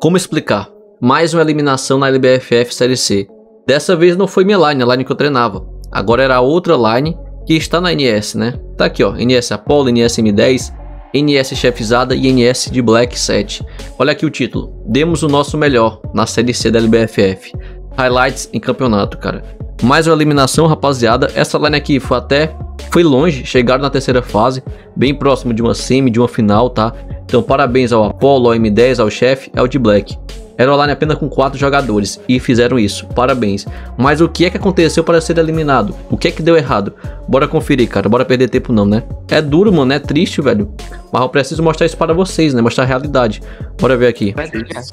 Como explicar? Mais uma eliminação na LBFF Série C. Dessa vez não foi minha line, a line que eu treinava. Agora era outra line que está na NS, né? Tá aqui, ó. NS Apollo, NS M10, NS Chefizada e NS de Black 7. Olha aqui o título. Demos o nosso melhor na Série C da LBFF. Highlights em campeonato, cara. Mais uma eliminação, rapaziada. Essa line aqui foi até foi longe, chegaram na terceira fase, bem próximo de uma semi, de uma final, tá? Então parabéns ao Apollo, ao M10, ao chefe, ao de Black. Era online apenas com quatro jogadores e fizeram isso, parabéns. Mas o que é que aconteceu para ser eliminado? O que é que deu errado? Bora conferir, cara, bora perder tempo não, né? É duro, mano, é triste, velho. Mas eu preciso mostrar isso para vocês, né? Mostrar a realidade. Bora ver aqui.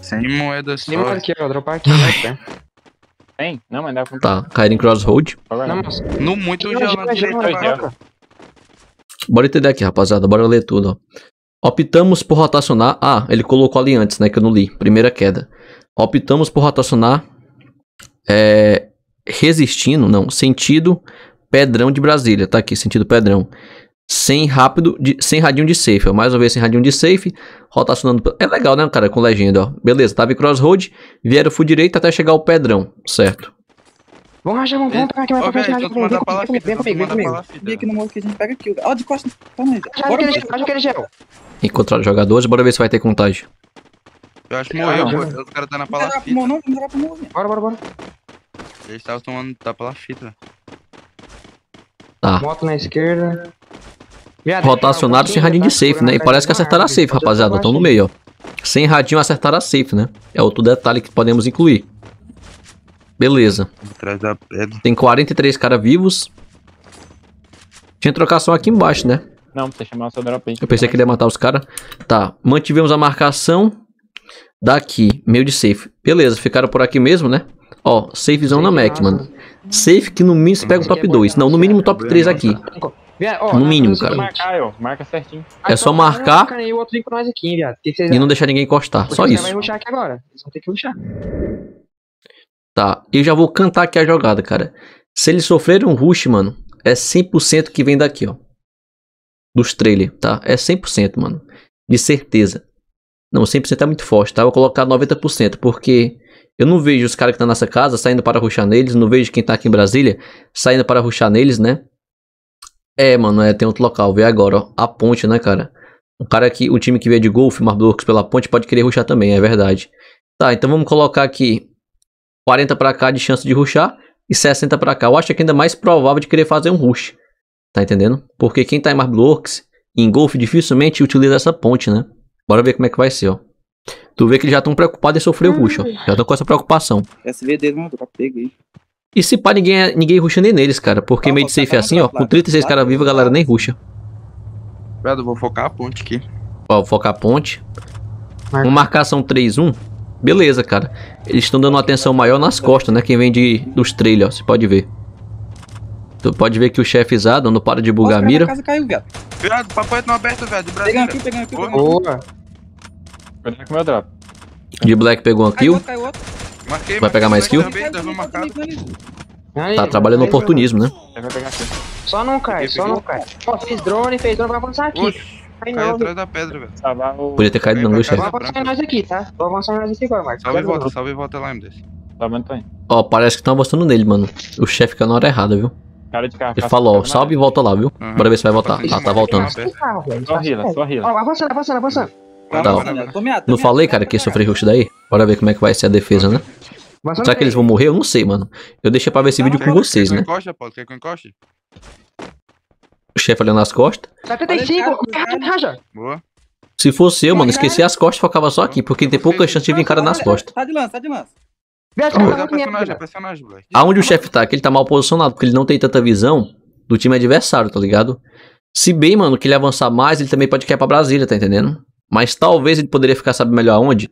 Sem moeda só. Tem uma aqui, ó, dropar aqui, né? Tem? Não, mas dá pra Tá, cair em crossroad. Não, mas... No muito já na direita. Bora entender aqui, rapaziada. Bora ler tudo, ó. Optamos por rotacionar. Ah, ele colocou ali antes, né? Que eu não li. Primeira queda. Optamos por rotacionar. É, resistindo, não. Sentido Pedrão de Brasília. Tá aqui, sentido Pedrão. Sem rápido, de, sem radinho de safe. ó. Mais uma vez sem radinho de safe. Rotacionando. É legal, né, cara? Com legenda, ó. Beleza, tava em crossroad. Vieram full direito até chegar o Pedrão. Certo. Vamos rachar, vamos vamos pegar aqui, vai Ô, pra frente, vem comigo, vem comigo, vem comigo. Vem aqui no morro que a gente pega aqui. Ó, de costas. Calma aí. Bora, aquele, gel. Encontrar jogadores. Bora ver se vai ter contagem. Eu acho que morreu, Ah, pô. não. Os caras tá na Não vai dar pro palafita. não. Não vai dar pro morro, velho. Bora, bora, bora. Eles estavam tomando tá pela fita. Tá. Moto na esquerda. Viado, Rotacionaram sem radinho de safe, né? E parece que acertaram a safe, rapaziada. Estão no meio, ó. Sem radinho acertaram a safe, né? É outro detalhe que podemos incluir. Beleza. Tem 43 caras vivos. Tinha trocação aqui embaixo, né? Não, você chamar o seu drop aí. Eu pensei que ele ia matar os caras. Tá. Mantivemos a marcação daqui. Meio de safe. Beleza. Ficaram por aqui mesmo, né? Ó, safezão na Mac, mano. Safe que no mínimo se pega um top 2. Não, no mínimo top 3 aqui. Viado, ó, No mínimo, cara. Marcar, ó. Marca certinho. É só marcar. marca aí o outro vem com nós aqui, viado. Que que E não deixar ninguém encostar. Porque Só isso. vai rushar aqui agora. Eles vão ter que rushar. Tá, eu já vou cantar aqui a jogada, cara. Se eles sofrerem um rush, mano, é 100% que vem daqui, ó. Dos trailers, tá? É 100%, mano. De certeza. Não, 100% é muito forte, tá? Eu vou colocar 90%, porque eu não vejo os caras que estão nessa casa saindo para rushar neles, não vejo quem tá aqui em Brasília saindo para rushar neles, né? É, mano, é, tem outro local, vê agora, ó. A ponte, né, cara? O cara aqui, o time que veio de golfe, Marblocks pela ponte, pode querer rushar também, é verdade. Tá, então vamos colocar aqui 40 pra cá de chance de rushar e 60 pra cá. Eu acho que é ainda mais provável de querer fazer um rush. Tá entendendo? Porque quem tá em Marblocks, em Golf, dificilmente utiliza essa ponte, né? Bora ver como é que vai ser, ó. Tu vê que eles já estão preocupados em sofrer o rush, ó. Já estão com essa preocupação. SV dele, mano. Drop peguei. E se pá, ninguém, é- ninguém rusha nem neles, cara. Porque Tá, meio de safe tá é assim, ó. Com 36 lá, caras vivos, a galera nem rusha. Velho, eu vou focar a ponte aqui. Ó, focar a ponte. Marca. Uma marcação 3-1. Beleza, cara. Eles estão dando uma atenção maior nas costas, né? Quem vem de, dos trailers, ó. Você pode ver. Tu pode ver que o chefe Zado não para de bugar a mira. Casa caiu, viado. Viado, papai não aberto, velho. De Pegando aqui, pegando aqui, Boa. pegando aqui. Boa. Cuidado com o meu drop. De Black pegou uma Caiu kill. outro, caiu outro. Marquei, Vai pegar mais kill? Também. Aí, Tá trabalhando no oportunismo, né? Ele vai pegar aqui. Só não cai, só não cai. Ó, fez drone, fez drone, vai avançar aqui. Oxe, Cai caiu não. atrás da pedra, velho. Podia ter caído não, viu, chefe? Vamos avançar em nós aqui, tá? Vamos avançar em nós aqui agora, Marcos. Salve e volta, salve e volta lá, MDS. Salvando também. Ó, parece que estão avançando nele, mano. O chefe fica na hora errada, viu? Cara de carro. Ele falou, ó, salve e volta lá, viu? Bora ver se vai voltar. Passei Ah, tá voltando. Só rila, só rila. Ó, avançando, avançando, avançando. Tá. Não meado, falei, cara, que sofrer rush daí? Bora ver como é que vai ser a defesa, né? Avançando Será que eles vão morrer? Eu não sei, mano. Eu deixei pra ver esse vídeo com vocês, né? Apolo? Quer que eu encoste? O chefe olhando nas costas. 75, racha, racha. Boa. Se fosse eu, mano, esqueci as costas e focava só aqui, porque tem pouca chance de vir cara nas costas. Tá de lança, tá de lança. Mas é é moleque. Aonde o chefe tá, que ele tá mal posicionado, porque ele não tem tanta visão do time adversário, tá ligado? Se bem, mano, que ele avançar mais, ele também pode cair pra Brasília, tá entendendo? Mas talvez ele poderia ficar, sabe melhor aonde?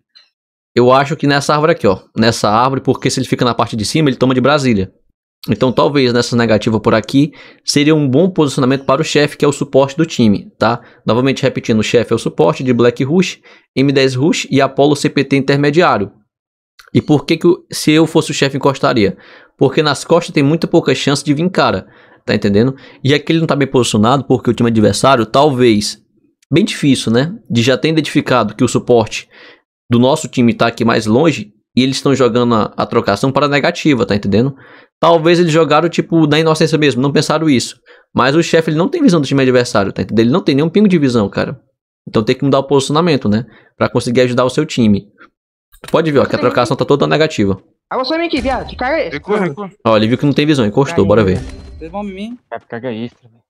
Eu acho que nessa árvore aqui, ó. Nessa árvore, porque se ele fica na parte de cima, ele toma de Brasília. Então talvez nessa negativa por aqui seria um bom posicionamento para o chefe, que é o suporte do time, tá? Novamente repetindo, o chefe é o suporte de Black Rush, M10 Rush e Apollo CPT intermediário. E por que, que se eu fosse o chefe encostaria? Porque nas costas tem muita pouca chance de vir cara, tá entendendo? E aqui ele não tá bem posicionado porque o time adversário talvez, bem difícil, né? De já ter identificado que o suporte do nosso time tá aqui mais longe e eles estão jogando a, a trocação para negativa, tá entendendo? Talvez eles jogaram, tipo, na inocência mesmo, não pensaram isso. Mas o chefe, ele não tem visão do time adversário, tá entendendo? Ele não tem nenhum pingo de visão, cara. Então tem que mudar o posicionamento, né? Pra conseguir ajudar o seu time. Tu pode ver, ó, que a trocação tá toda negativa. Em mim aqui, viado. Que cara é esse? Recua, recua. Ó, ele viu que não tem visão, encostou, bora ver. Vocês vão em mim. Vai carga extra, velho.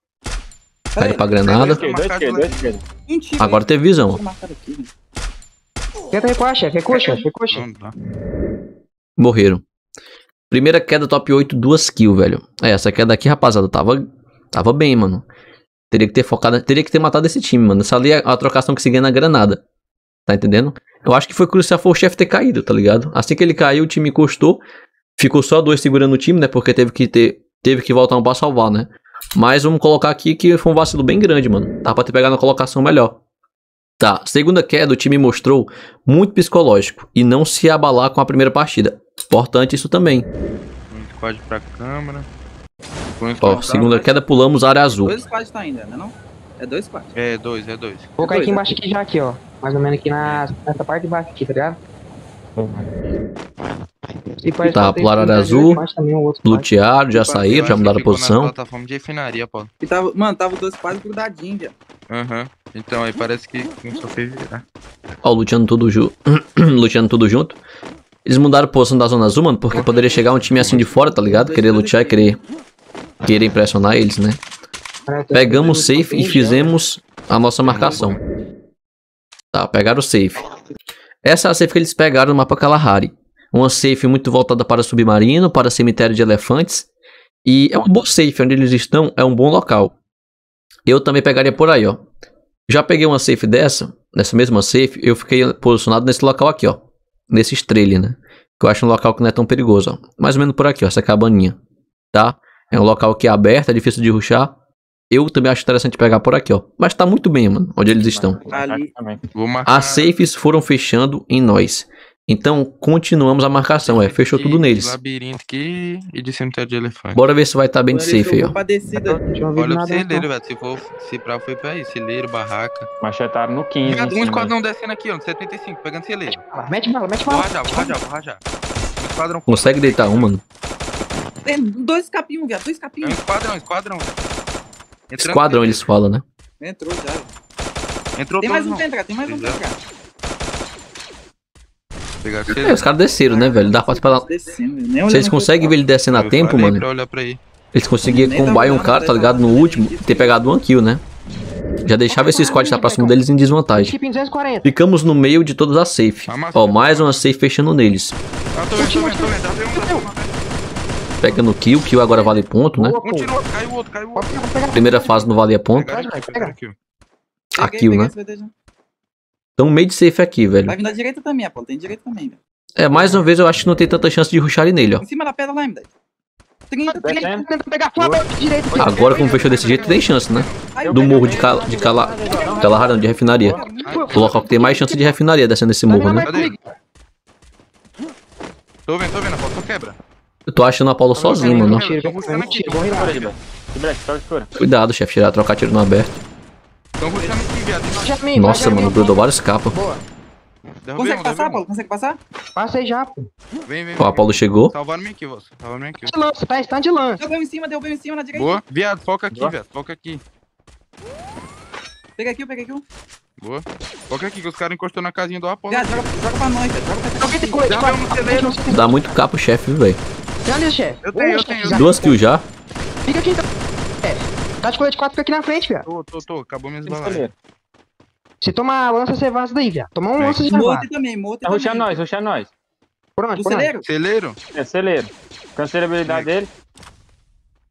Esquerdo. Um tiro. Agora teve visão, velho. Tenta recuar, chefe. Recua, chefe. Recua. Morreram. Primeira queda top 8, duas kills, velho. É, essa queda aqui, rapaziada, tava, tava bem, mano. Teria que ter focado, teria que ter matado esse time, mano. Essa ali é a trocação que se ganha na granada. Tá entendendo? Eu acho que foi crucial foi o chefe ter caído, tá ligado? Assim que ele caiu, o time encostou. Ficou só dois segurando o time, né? Porque teve que ter, teve que voltar um pra salvar, né? Mas vamos colocar aqui que foi um vacilo bem grande, mano. Dá pra ter pegado na colocação melhor. Tá, segunda queda, o time mostrou muito psicológico e não se abalar com a primeira partida. Importante isso também. Um squad pra câmera. Um Ó, segunda queda, pulamos área azul. Dois squads tá ainda, né não? É dois squads. É, dois, é dois. Vou cair aqui embaixo aqui já, aqui, ó. Mais ou menos aqui na, nessa parte de baixo aqui, tá ligado? Tá, um azul, embaixo também, o outro squad. Lutearam, já saíram, já mudaram a posição. plataforma de refinaria, Paulo. E tava, mano, tava os dois squads grudadinhos, velho. Aham. Então, aí parece que começou a virar. Ó, luteando tudo junto. luteando tudo junto. Eles mudaram a posição da zona azul, mano, porque poderia chegar um time assim de fora, tá ligado? Querer lutear e querer, querer impressionar eles, né? Pegamos safe e fizemos a nossa marcação. Tá, pegaram o safe. Essa é a safe que eles pegaram no mapa Kalahari. Uma safe muito voltada para submarino, para cemitério de elefantes. E é uma boa safe, onde eles estão, é um bom local. Eu também pegaria por aí, ó. Já peguei uma safe dessa, nessa mesma safe, eu fiquei posicionado nesse local aqui, ó. Nesse estrele, né? Que eu acho um local que não é tão perigoso, ó. Mais ou menos por aqui, ó, essa cabaninha. Tá? É um local que é aberto, é difícil de ruxar. Eu também acho interessante pegar por aqui, ó. Mas tá muito bem, mano, onde eles estão. Ali. Também. Vou marcar. As safes foram fechando em nós. Então, continuamos a marcação, é. Fechou tudo neles. labirinto aqui e de cemitério de elefante. Bora ver se vai estar bem de safe aí, ó. Olha não. celeiro, velho. Se for, se pra foi pra aí, celeiro, barraca. Machetaram no 15. Viado, em um esquadrão descendo aqui, ó, no 75, pegando celeiro. Ah, Mete bala, mete Vou bala. rajar, vou rajar, vou rajar. Um esquadrão. Consegue deitar um, mano. Tem dois capinhos, viado. Dois É um capinhos. esquadrão, esquadrão. Esquadrão, eles falam, né? Entrou já. Entrou Tem mais um não. pra entrar, tem mais um pra entrar. É, os caras desceram, né, velho? Dá pra. Nem Vocês conseguem ver ele descendo a tempo, mano? Pra olhar pra aí. Eles conseguiam Nem combar um cara, olhando, tá ligado? No último, ter pegado uma kill, né? Já deixava esse squad estar próximo deles em desvantagem. Chip em 240. Ficamos no meio de todas as safe. Ó, mais uma safe fechando neles. Um. Pegando kill, kill agora vale ponto, né? Um pô. tirou, caiu o outro, caiu o outro. Primeira fase não valia ponto. Pega, pega. A kill, né? Então meio de safe aqui, velho. Vai vir da direita também, Apolo. Tem direita também, velho. É, mais uma vez eu acho que não tem tanta chance de ruxar nele, ó. Em cima da pedra lá, M10. 30, 30. Descendo. Tenta pegar foda direito. aqui. Agora, como fechou desse jeito, tem chance, né? Do pega, morro de, pega. cala, de cala, Calahari, não, de refinaria. O local que tem mais chance de refinaria descendo esse morro, né? Tô vendo, tô vendo, Apolo, tô quebra. Eu tô achando a Paulo sozinho, mano. Cuidado, chefe, tirar, trocar tiro no aberto. Tão rushando aqui, viado. Já me, Nossa, mano, grudou vários capas. Consegue um, passar, Paulo? Consegue passar? Passei já, pô. um. Vem, vem, Ó, a. Paulo chegou. Salvaram-me aqui, você. Salvaram-me aqui. De lança, tá stand de lança. Um em cima, um em cima na direita. Boa. Viado, foca aqui, viado. Foca aqui. Pega aqui, pega aqui. Boa. Foca aqui, que os caras encostou na casinha do Apolo. Viado, joga, joga pra nós, velho. Joga pra nós. um. Dá muito capo, chefe, viu, velho. Tem ali, chefe. Eu tenho, eu tenho, já- Duas kills já. Fica aqui então. É. Tá de colete 4, fica aqui na frente, viado. Tô, tô, tô. Acabou minhas balas. Se tomar lança, você vaza daí, viado. Tomar um Vem. lança de Morto vaza. também, morto Tá também. ruxando nós, ruxando nós. Por onde? Celeiro? Celeiro? É celeiro. Cancela a habilidade dele.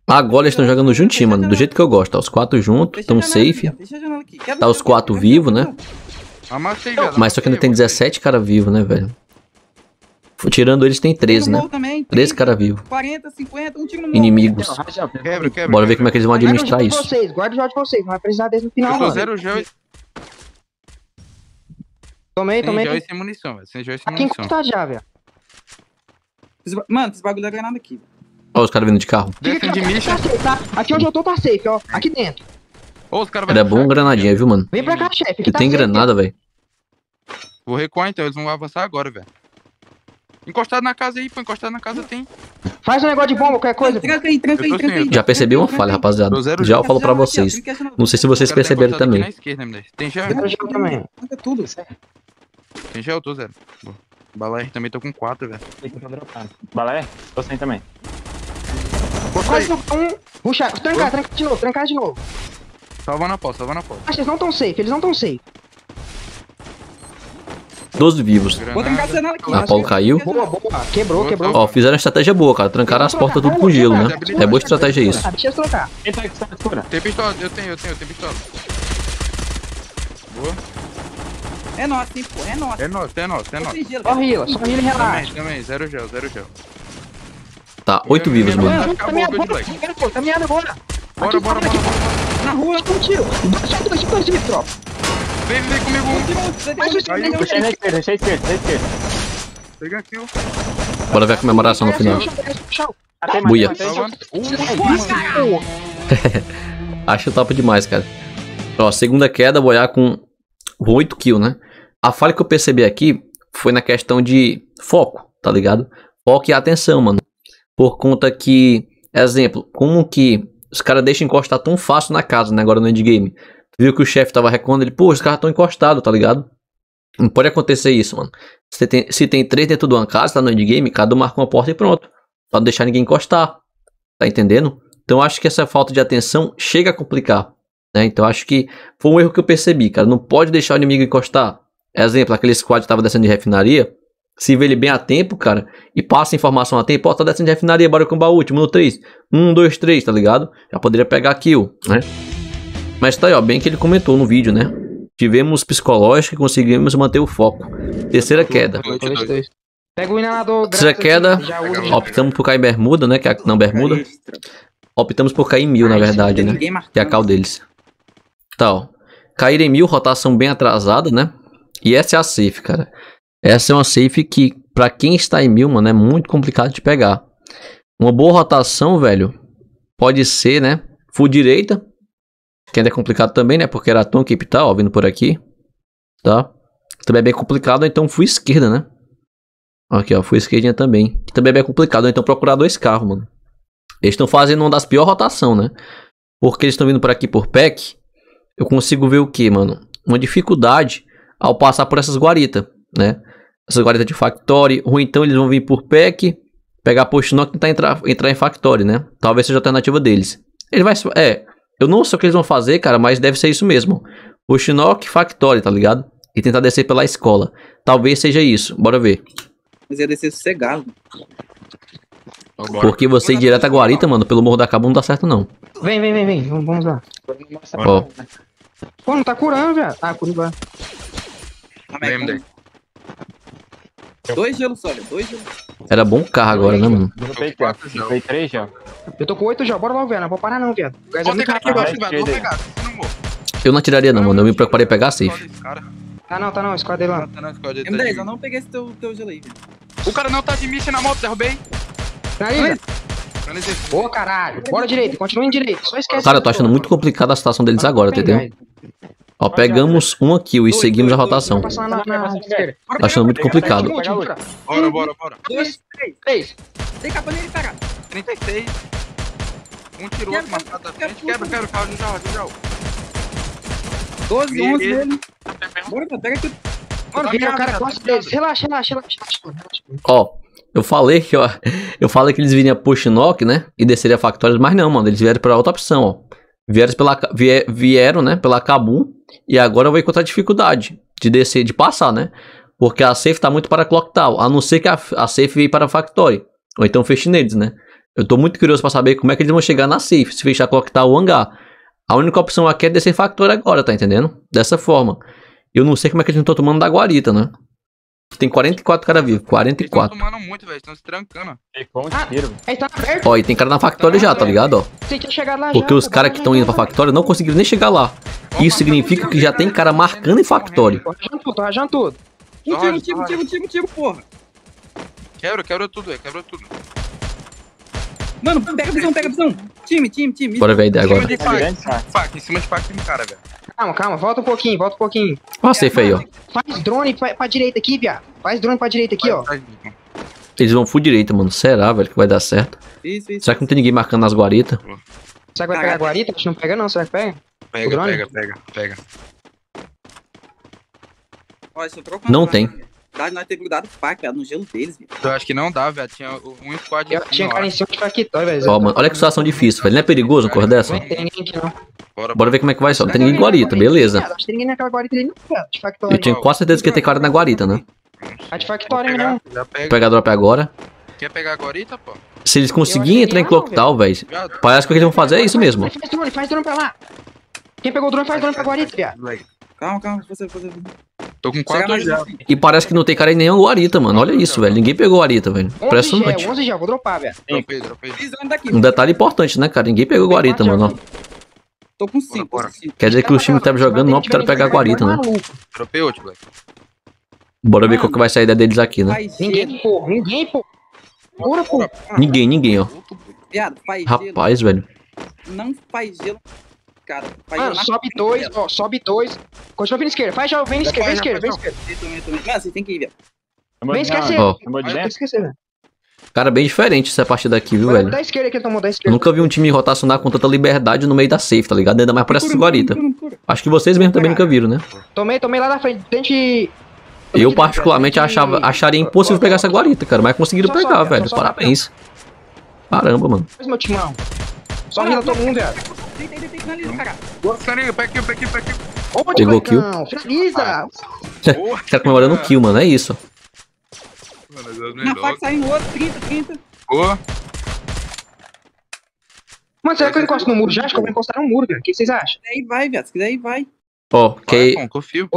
Agora eles estão jogando juntinho, mano. Do jeito que eu gosto. Ó, os quatro juntos, estão aqui, safe. Tá os quatro vivos, né? Mas só que ainda tem amassei, 17 caras vivos, né, velho? Tirando eles, tem 13, Tem no né? também, 13 30, caras vivos. 40, 50, um tiro no. Inimigos. Racha, Quebra, quebra. Bora ver como é que eles vão administrar jogo de isso. vocês, guarda o jogo de vocês. Não vai precisar deles no final, Eu tô não. zero gel e Tomei, sem tomei. gel e sem munição, velho. Sem gel e sem Aqui munição. encostado já, velho. Mano, esse bagulho é granada aqui. Ó, os caras vindo de carro. Fica Descem aqui, de ó, micha. tá safe, tá? Aqui onde eu tô tá safe, ó. Aqui dentro. Ô, os caras Era bom granadinha, viu, mano? Vem pra cá, chefe. Tá tem safe. granada, velho. Vou recuar então, eles vão avançar agora, velho. Encostado na casa aí, pô, encostado na casa tem. Faz um negócio de bomba, qualquer coisa. Tranca aí, tranca aí, tranca aí. Já percebi uma falha, rapaziada. Já eu falo pra vocês. Não sei se vocês perceberam também. Na esquerda, M10. Tem gel? Zero gel também. Tranca tudo. Tem gel, tô zero. Boa. Bala R também tô com 4, velho. Balé? Tô sem também. Quase um. Puxa, trancar, trancar de novo, trancar de novo. Salva na pau, salva na pau. Acho que eles não tão safe, eles não tão safe. 12 vivos. Vou trancar você aqui. A Paulo caiu. Boa, boa. Quebrou, quebrou. Ó, fizeram uma estratégia boa, cara. Trancaram as portas tudo com gelo, né? É boa estratégia isso. Ah, deixa eu trocar. Tá? Tem pistola, eu tenho, eu tenho, eu tenho pistola. Boa. É nosso, hein, pô. É nosso. É nosso, é nosso, é Tô nosso. Só heal, só heal e relaxa. Também, também, zero gel, zero gel. Tá, 8 vivos, mano. Caminhada agora, pô, caminhada agora. Bora, bora, bora, bora. Na rua. Um tiro. Dois, só dois tiros, tropa. Vem, vem comigo. Tiros, Deixei na esquerda, deixei a esquerda, deixei a esquerda. Pega aqui, ó. Bora ver a comemoração no final. Buia. Acho top demais, cara. Ó, segunda queda, boiar com 8 kills, né? A falha que eu percebi aqui foi na questão de foco, tá ligado? Foco e atenção, mano. Por conta que, exemplo, como que os caras deixam encostar tão fácil na casa, né? Agora no endgame. Viu que o chefe tava recuando, ele, pô, os caras tão encostados, tá ligado? Não pode acontecer isso, mano. Se tem, se tem três dentro de uma casa, tá no endgame, cada um marca uma porta e pronto. Pra não deixar ninguém encostar. Tá entendendo? Então acho que essa falta de atenção chega a complicar. Né? Então acho que foi um erro que eu percebi, cara. Não pode deixar o inimigo encostar. Exemplo, aquele squad que tava descendo de refinaria. Se vê ele bem a tempo, cara, e passa informação a tempo, ó, tá descendo de refinaria, bora com o baú, último no 3. 1, 2, 3, tá ligado? Já poderia pegar kill, né? Mas tá aí, ó, bem que ele comentou no vídeo, né? Tivemos psicológico e conseguimos manter o foco. Terceira queda. Pega o inalador Terceira queda, optamos por cair em bermuda, né? Que é a, não, bermuda. Optamos por cair em mil, na verdade, né? Ninguém que é a cal deles. Tá, ó. Cair em mil, rotação bem atrasada, né? E essa é a safe, cara. Essa é uma safe que, pra quem está em mil, mano, é muito complicado de pegar. Uma boa rotação, velho, pode ser, né? Full direita, que ainda é complicado também, né? Porque era Tom tá, ó, vindo por aqui. Tá? Também é bem complicado, então full esquerda, né? Aqui, ó, full esquerdinha também. Que também é bem complicado, então procurar dois carros, mano. Eles estão fazendo uma das piores rotações, né? Porque eles estão vindo por aqui por pack. Eu consigo ver o que, mano? Uma dificuldade ao passar por essas guaritas, né? Essas guaritas de Factory. Ou então eles vão vir por pack, pegar post knock e tentar entrar, entrar em Factory, né? Talvez seja a alternativa deles. Ele vai. É. Eu não sei o que eles vão fazer, cara, mas deve ser isso mesmo. Push knock, Factory, tá ligado? E tentar descer pela escola. Talvez seja isso. Bora ver. Mas ia descer sossegado. Porque você ir direto a guarita, mano, pelo Morro da Cabo não dá certo, não. Vem, vem, vem, vem. Vamos, vamos lá. Ó. Pô, não tá curando, velho. Ah. Vem, M10. Dois gelos sólidos, dois gelos. Era bom carro agora, né, mano? Dropei quatro, dropei três já. Eu tô com oito já, bora logo, velho. Não vou parar não, viado. O gás é Vou muito pegar aqui rápido. embaixo, velho. Vou pegar. Se não morro. Eu não atiraria, não, mano. Eu me preocuparei em pegar a safe. Cara, Tá não, tá não. Squad dele lá. tá na squad, ele tá M10, de- eu não peguei esse teu, teu gelo aí, velho. O cara não tá de mission na moto, derrubei. Finaliza. Finalizei. Boa, caralho. Bora direito, continua em direito. Só esquece. Cara, eu tô achando muito complicada a situação deles agora, entendeu? Ó, pegamos uma kill e seguimos a rotação. Tô achando muito complicado. Bora, bora, bora. Dois, três, três. Tem capa nele, cara. 36. Um tiro, outro marcado da frente. Quebra, quebra, quebra. Já, já, já. 12, E- 11 e- nele. Bora, pega aqui. Mano, Tá vira o cara tá deles. Relaxa, relaxa, relaxa. relaxa, relaxa. Ó, eu falei que, ó, eu falei que eles viriam push knock, né? E desceria factórios, mas não, mano. Eles vieram pra outra opção, ó. Vieram, pela, vie- vieram, né, pela Kabum. E agora eu vou encontrar dificuldade de descer, de passar, né? Porque a safe tá muito para clock tower. A não ser que a, a safe veio para factory. Ou então feche neles, né? Eu tô muito curioso pra saber como é que eles vão chegar na safe. Se fechar tower ou hangar. A única opção aqui é descer factory agora, tá entendendo? Dessa forma. Eu não sei como é que eles não estão tomando da guarita, né? Tem 44 cara vivo, Eles 44. estão tomando muito, velho. Estão se trancando. Ficou um Ah. tiro. velho. Aí tá aberto. Ó, e tem cara na Factory já, tá ligado, ó? Porque já, os tá caras que estão indo pra vai, Factory não conseguiram nem chegar lá. Isso significa que já tem cara marcando em Factory. Tô rajando tudo, tô rajando tudo. Um tiro, um tiro, um tiro, um tiro, porra. Quebra, quebra tudo, velho. Quebra tudo. Mano, pega a visão, pega a visão. Time, time, time. Bora ver a ideia Em cima agora. faca. Em cima de faca tem um cara, velho. Calma, calma, volta um pouquinho, volta um pouquinho. Ó a safe aí, ó. Faz drone pra, pra direita aqui, viado. Faz drone pra direita aqui, ó. Eles vão full direita, mano. Será, velho, que vai dar certo? Isso, isso. Será que não tem ninguém marcando nas guaritas? Será que vai pegar a guarita? Não pega não, será que pega? Pega, drone? pega, pega, pega. Não tem. Dá nós ter grudado pá, cara, no gelo deles, viu? Eu acho que não dá, velho. Tinha um squad Eu tinha cara em cima de factório, velho. Ó, mano, olha que situação difícil, velho. Não é perigoso uma cor dessa? Não tem ninguém aqui não. Bora, Bora ver como é que vai só. Não tem ninguém em guarita, beleza. Acho que tem ninguém naquela guarita ali não, velho. De Eu factório. tinha quase certeza que ia ter cara na guarita, né? A de Vou factório pegar, não. drop agora. Quer pegar agora, Ita, pô? Se eles Eu conseguirem que entrar em não, Clocktown, velho, parece que o que eles vão fazer é isso mesmo. Faz drone, faz drone pra lá. Quem pegou o drone faz drone pra guarita, viado. Calma, calma, você, você. Tô com Chega quatro mais já. E parece que não tem cara em nenhuma guarita, mano. Olha isso, velho. Ninguém pegou guarita, velho. 11 Impressionante. gel, 11 gel, vou dropar, velho. Dropei, dropei. Um detalhe importante, né, cara? Ninguém pegou guarita, mano. ó. Tô com 5, Bora, tô com 5. Quer dizer que os times que estavam jogando não optaram pegar guarita, né? Dropei outro, velho. Bora ver qual que vai sair da deles aqui, né? Ninguém, pô, ninguém, pô. Ninguém, ninguém, ó. Rapaz, velho. Não faz gelo, cara. Faz Mano, sobe dois, ó, sobe dois. Continua vindo esquerda, faz já, vem na esquerda, vem na esquerda, vem esquerda. Mano, você tem que ir, velho. Vem esquecer. Que dentro? esquecer, velho. Cara, bem diferente essa partida aqui, viu, velho? Da esquerda que ele tomou, da esquerda. nunca vi um time rotacionar com tanta liberdade no meio da safe, tá ligado? Ainda mais por cura, cura. Acho que vocês mesmo também nunca viram, né? Tomei, tomei lá na frente. Tente. Eu particularmente achava, acharia impossível pegar essa guarita, cara. Mas conseguiram Só pegar, velho. Parabéns. Caramba, mano. Faz meu timão. Só rila todo mundo, velho. Deita, deita, deita, finaliza, cara. Aqui, pega aqui. Onde, Pegou o Cleitão? Finaliza. Caras comemorando o kill, mano. É isso. Mano, Na faca saindo outro, 30, 30. Boa. Mano, será que eu encosto no muro já? Acho que eu vou encostar no muro, velho. O que vocês acham? Ir, vai, viado. Se quiser ir, vai. Ó, Vai, que.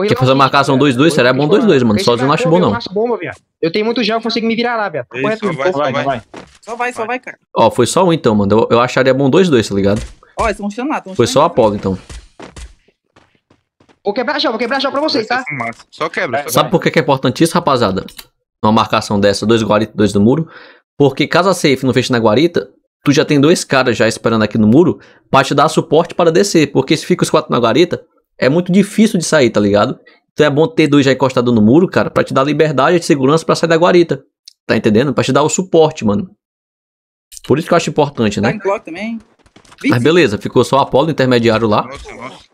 Quer fazer uma marcação velho. 2-2? Seria Ou ir bom lá. 2-2, mano. Sozinho eu não cara, acho bom, Eu não. faço bomba, viado. Eu tenho muito gel, eu consigo me virar lá, viado. Isso, Correto. vai, Vai, vai. vai. Só vai, só vai, cara. Ó, foi só um então, mano. Eu, eu acharia bom 2-2, tá ligado? Ó, eles estão chutando lá. tão Foi só a. Apollo, então. Vou quebrar gel, vou quebrar gel pra vocês, tá? Só quebra. Só Sabe por que que é importantíssimo, rapaziada? Uma marcação dessa, dois guarita, dois no muro. Porque caso a safe não feche na guarita, tu já tem dois caras já esperando aqui no muro pra te dar suporte para descer. Porque se fica os quatro na guarita, é muito difícil de sair, tá ligado? Então é bom ter dois já encostados no muro, cara, pra te dar liberdade e segurança pra sair da guarita. Tá entendendo? Pra te dar o suporte, mano. Por isso que eu acho importante, Tá né? em clock também. Mas beleza, ficou só o Apollo intermediário lá. Nossa, nossa.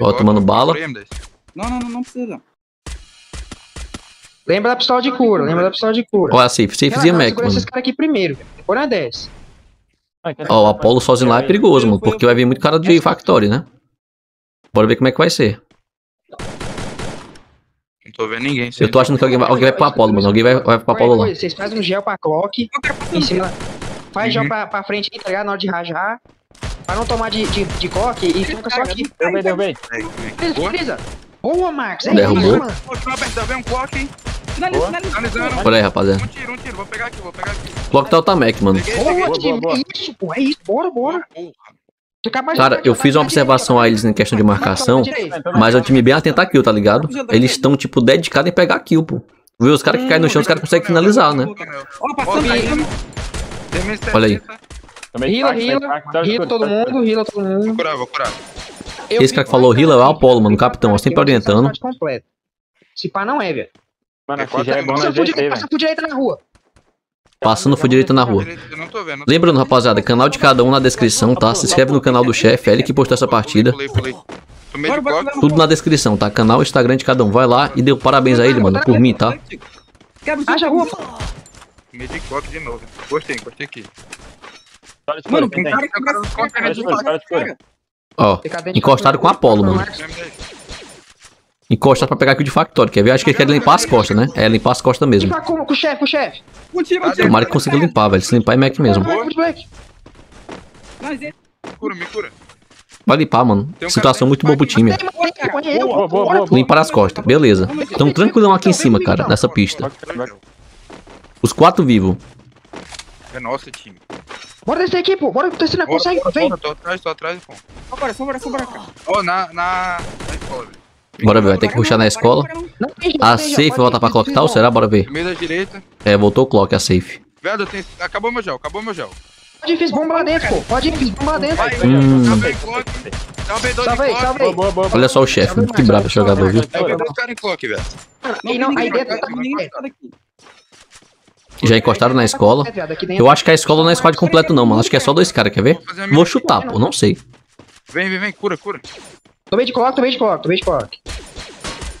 Ó, tomando bala. Procura aí, M10. Não, não, não, não precisa não. Lembra da pistola de cura, lembra da pistola de cura. Olha a safe, safezinha Relaxa, Mac, segura mano. esses caras aqui primeiro. Depois na 10. Ó, o Apollo sozinho lá é perigoso, mano. Porque vai vir muito cara de Factory, né? Bora ver como é que vai ser. Não tô vendo ninguém. Eu tô achando que alguém vai, alguém vai pro Apollo, mano. Alguém vai, vai pro Apollo lá. Vocês fazem um gel pra clock em cima. Faz gel Uhum. pra, pra frente aí, tá ligado? Na hora de rajar. Pra não tomar de, de, de clock e fica só aqui. Derrubei, derrubei. Beleza, Boa. beleza. Boa, Marcos. É Derrubou. Continua aberto, vem um clock, hein? Finalizando. Olha aí, rapaziada. Um tiro, um tiro. Vou pegar aqui, vou pegar aqui. Clock tá o Tamek, mano. Peguei, Boa, time. boa. É isso, pô. É isso. Bora, bora. Cara, eu fiz uma observação a eles em questão de marcação. Mas é um time bem atento a kill, tá ligado? Eles estão, tipo, dedicados em pegar kill, pô. Vê os caras que caem no chão, os caras conseguem finalizar, né? Ó, passando aí. Olha aí. Rila, rila. Rila todo mundo, rila todo Vou mundo. curar, vou curar. Eu Esse cara que falou healer é o Apollo, mano, o capitão, ó, sempre vou passar orientando. Se pá, não é, velho. Mano, aqui já é bom na GT, direita, passa por direita na rua. Passando por direita na rua. Eu não tô vendo. Lembrando, rapaziada, canal de cada um na descrição, tá? Se inscreve no canal do chefe, é ele que postou essa partida. Tudo na descrição, tá? Canal, Instagram de cada um. Vai lá e deu parabéns a ele, mano, por mim, tá? Quebra o Acha a rua. De novo. Gostei, gostei aqui. Mano, tem cara que vai cara de. Ó, Encostado com a Apollo, mano. encostado pra pegar kill de Factory. Quer ver? Acho que ele quer limpar as costas, né? É, limpar as costas mesmo. Com, com o chefe, com o chefe. Tomara que consiga limpar, velho. Se limpar é Mac mesmo. Mas é- Cura, me cura. Vai limpar, mano. Um Situação muito boa pro time. Limpar as costas, beleza. Tão tranquilão aqui em cima, cara, nessa pista. Os quatro vivos. É nosso time. Bora descer aqui, pô. Bora descer na Bora, consegue. bora, Vem. bora, Tô atrás, tô atrás, pô. Só bora, só bora, só bora, cara. Ó, na, na, na escola, velho. Bora ver, vai ter que puxar na escola. Tem A tem safe volta pra clock tal, será? Bora ver. Meio da direita. É, voltou o clock, a safe. Velho, eu tenho... acabou meu gel, acabou meu gel. Pode ir, fiz bomba lá dentro, pô. Pode ir, fiz bomba lá dentro. Vai, Hum. um B2 em Salva aí, clock. salva Boa, aí. boa, boa. Olha só o chefe, Salve que bravo esse salve jogador, viu? mais. Dá um B2 cara em clock, velho. Aí não, aí dentro tá ninguém. Já encostaram na escola. Eu acho que a escola não é squad completo não, mano. Acho que é só dois caras, quer ver? Vou chutar, pô, não sei. Vem, vem, vem, cura, cura. Tomei de clock, tomei de clock, tomei de clock.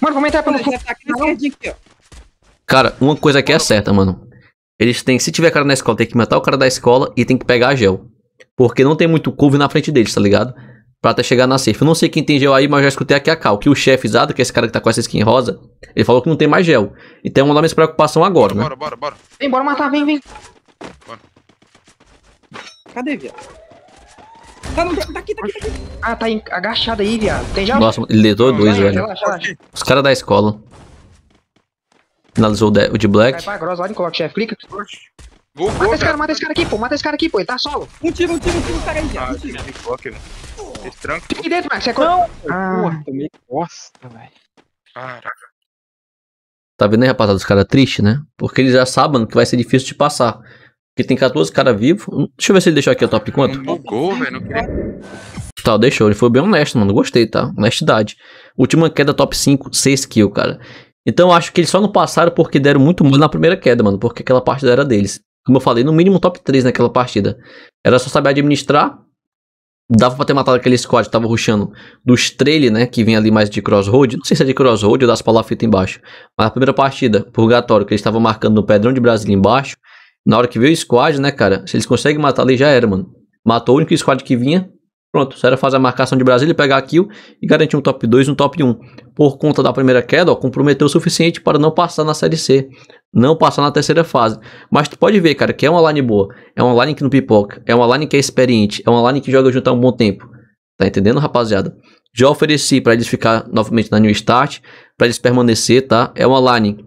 Mano, vamos entrar pelo Mano, fundo. Cara, uma coisa aqui é certa, mano. Eles têm, se tiver cara na escola, tem que matar o cara da escola e tem que pegar a gel. Porque não tem muito couve na frente deles, tá ligado? Pra até chegar na safe. Eu não sei quem tem gel aí, mas eu já escutei aqui a Cal. Que o chefe Zado, que é esse cara que tá com essa skin rosa, ele falou que não tem mais gel. Então é uma das minhas preocupações agora, né? Bora, bora, bora. Vem, bora matar, vem, vem. Cadê, viado? Tá, no, tá aqui, tá aqui, tá aqui. Ah, tá em- agachado aí, viado. Tem já? Nossa, ele letou dois, Relaxa, velho. Relaxa, relaxa. Os caras da escola. Finalizou o de, o de Vai Black. pra grossa, olha em clock, chefe. Clica. Vou, Mata vou, esse cara, mata esse cara aqui, pô. Mata esse cara aqui, pô. Ele tá solo. Um tiro, um tiro, um tiro, pega aí, viado. Ah, Um tiro. clock, velho. Esse tranco. Fica aqui dentro, Max. Você é não. Ah, Porra, tomei. Nossa, velho. Caraca. Tá vendo aí, rapaziada? Os caras tristes, né? Porque eles já sabem que vai ser difícil de passar. Porque tem 14 caras vivos. Deixa eu ver se ele deixou aqui o top quanto. Não bugou, velho. Não queria. Tá, deixou. Ele foi bem honesto, mano. Gostei, tá? Honestidade. Última queda top 5, 6 kills, cara. Então eu acho que eles só não passaram porque deram muito mole na primeira queda, mano. Porque aquela partida era deles. Como eu falei, no mínimo top 3 naquela partida. Era só saber administrar. Dava pra ter matado aquele squad que tava rushando dos trailer, né? Que vem ali mais de crossroad. Não sei se é de crossroad ou das palafitas embaixo. Mas a primeira partida, purgatório, que eles estavam marcando no Pedrão de Brasília embaixo. Na hora que veio o squad, né, cara? Se eles conseguem matar ali, já era, mano. Matou o único squad que vinha. Pronto, só era fazer a marcação de Brasília, pegar a kill e garantir um top 2 um top 1. Por conta da primeira queda, ó, comprometeu o suficiente para não passar na Série C. Não passar na terceira fase. Mas tu pode ver, cara, que é uma line boa. É uma line que não pipoca. É uma line que é experiente. É uma line que joga junto há um bom tempo. Tá entendendo, rapaziada? Já ofereci para eles ficar novamente na New Start. para eles permanecer, tá? É uma line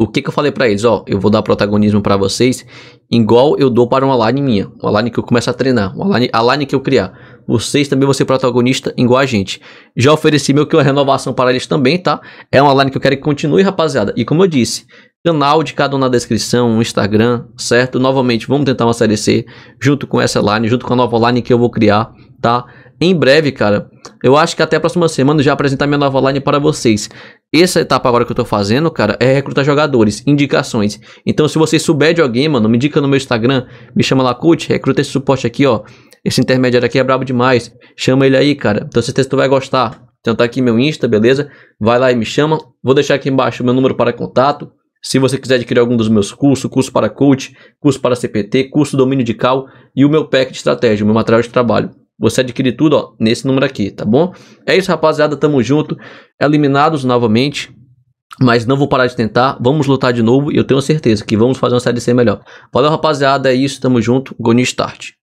o que, que eu falei pra eles? Ó, eu vou dar protagonismo pra vocês, igual eu dou para uma line minha, uma line que eu começo a treinar, uma line, a line que eu criar. Vocês também vão ser protagonista igual a gente. Já ofereci meu que uma renovação para eles também, tá? É uma line que eu quero que continue, rapaziada. E como eu disse, canal de cada um na descrição, Instagram, certo? Novamente, vamos tentar uma série C junto com essa line, junto com a nova line que eu vou criar, tá? Em breve, cara, eu acho que até a próxima semana eu já apresentar minha nova line para vocês. Essa etapa agora que eu tô fazendo, cara, é recrutar jogadores, indicações. Então, se você souber de alguém, mano, me indica no meu Instagram, me chama lá, coach, recruta esse suporte aqui, ó. Esse intermediário aqui é brabo demais. Chama ele aí, cara. Então, certeza que tu vai gostar. Então, tá aqui meu Insta, beleza? Vai lá e me chama. Vou deixar aqui embaixo o meu número para contato. Se você quiser adquirir algum dos meus cursos, curso para coach, curso para CPT, curso domínio de cal e o meu pack de estratégia, o meu material de trabalho. Você adquire tudo, ó, nesse número aqui, tá bom? É isso, rapaziada, tamo junto. Eliminados novamente, mas não vou parar de tentar. Vamos lutar de novo e eu tenho certeza que vamos fazer uma série C melhor. Valeu, rapaziada, é isso, tamo junto. Go New Start.